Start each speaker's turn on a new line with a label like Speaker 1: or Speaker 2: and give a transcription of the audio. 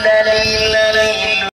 Speaker 1: la la la